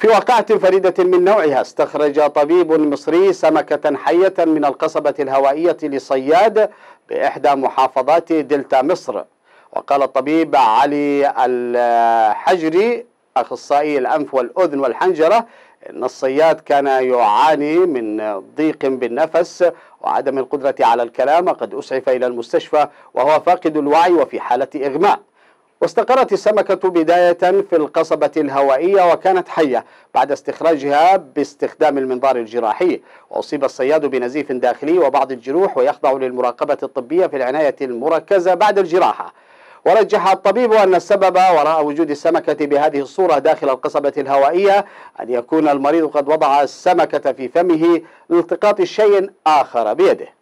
في واقعة فريدة من نوعها استخرج طبيب مصري سمكة حية من القصبة الهوائية لصياد بإحدى محافظات دلتا مصر. وقال الطبيب علي الحجري أخصائي الأنف والأذن والحنجرة إن الصياد كان يعاني من ضيق بالنفس وعدم القدرة على الكلام وقد أسعف إلى المستشفى وهو فاقد الوعي وفي حالة إغماء. واستقرت السمكة بداية في القصبة الهوائية وكانت حية بعد استخراجها باستخدام المنظار الجراحي. وأصيب الصياد بنزيف داخلي وبعض الجروح ويخضع للمراقبة الطبية في العناية المركزة بعد الجراحة. ورجح الطبيب أن السبب وراء وجود السمكة بهذه الصورة داخل القصبة الهوائية أن يكون المريض قد وضع السمكة في فمه لالتقاط شيء آخر بيده.